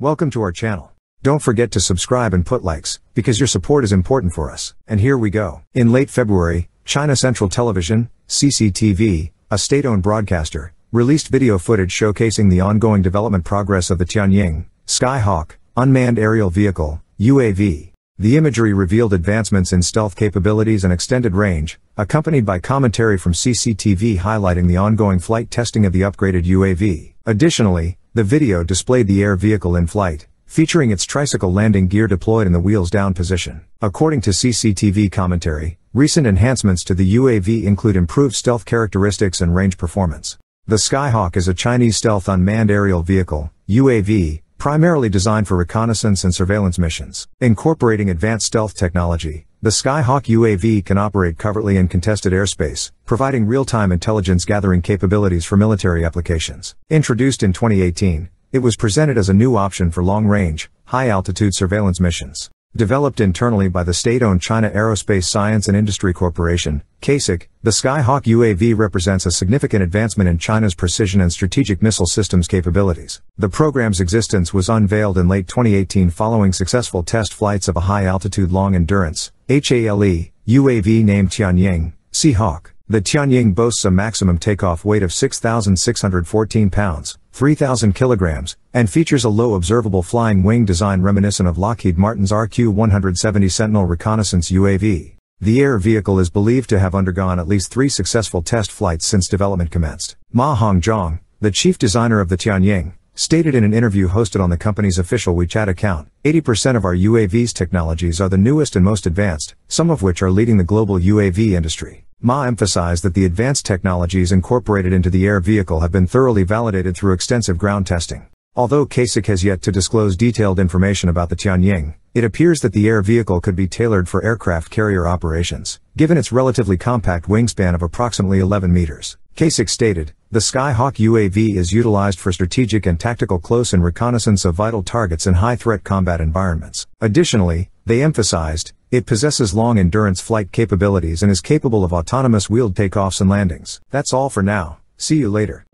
Welcome to our channel. Don't forget to subscribe and put likes, because your support is important for us. And here we go. In late February, China Central Television, CCTV, a state-owned broadcaster, released video footage showcasing the ongoing development progress of the Tianying, Skyhawk, unmanned aerial vehicle, UAV. The imagery revealed advancements in stealth capabilities and extended range, accompanied by commentary from CCTV highlighting the ongoing flight testing of the upgraded UAV. Additionally, the video displayed the air vehicle in flight, featuring its tricycle landing gear deployed in the wheels down position. According to CCTV commentary, recent enhancements to the UAV include improved stealth characteristics and range performance. The Skyhawk is a Chinese stealth unmanned aerial vehicle, UAV, primarily designed for reconnaissance and surveillance missions. Incorporating advanced stealth technology, the Skyhawk UAV can operate covertly in contested airspace, providing real-time intelligence gathering capabilities for military applications. Introduced in 2018, it was presented as a new option for long-range, high-altitude surveillance missions. Developed internally by the state-owned China Aerospace Science and Industry Corporation, CASIC, the Skyhawk UAV represents a significant advancement in China's precision and strategic missile systems capabilities. The program's existence was unveiled in late 2018 following successful test flights of a high-altitude long-endurance, HALE, UAV named Tianying, Skyhawk. The Tianying boasts a maximum takeoff weight of 6,614 pounds, 3,000 kilograms, and features a low observable flying wing design reminiscent of Lockheed Martin's RQ-170 Sentinel reconnaissance UAV. The air vehicle is believed to have undergone at least three successful test flights since development commenced. Ma Hongzhang, the chief designer of the Tianying, stated in an interview hosted on the company's official WeChat account, 80% of our UAV's technologies are the newest and most advanced, some of which are leading the global UAV industry. Ma emphasized that the advanced technologies incorporated into the air vehicle have been thoroughly validated through extensive ground testing. Although CASIC has yet to disclose detailed information about the Tianying, it appears that the air vehicle could be tailored for aircraft carrier operations, given its relatively compact wingspan of approximately 11 meters. CASIC stated, the Skyhawk UAV is utilized for strategic and tactical close and reconnaissance of vital targets in high-threat combat environments. Additionally, they emphasized, it possesses long endurance flight capabilities and is capable of autonomous wheeled takeoffs and landings. That's all for now. See you later.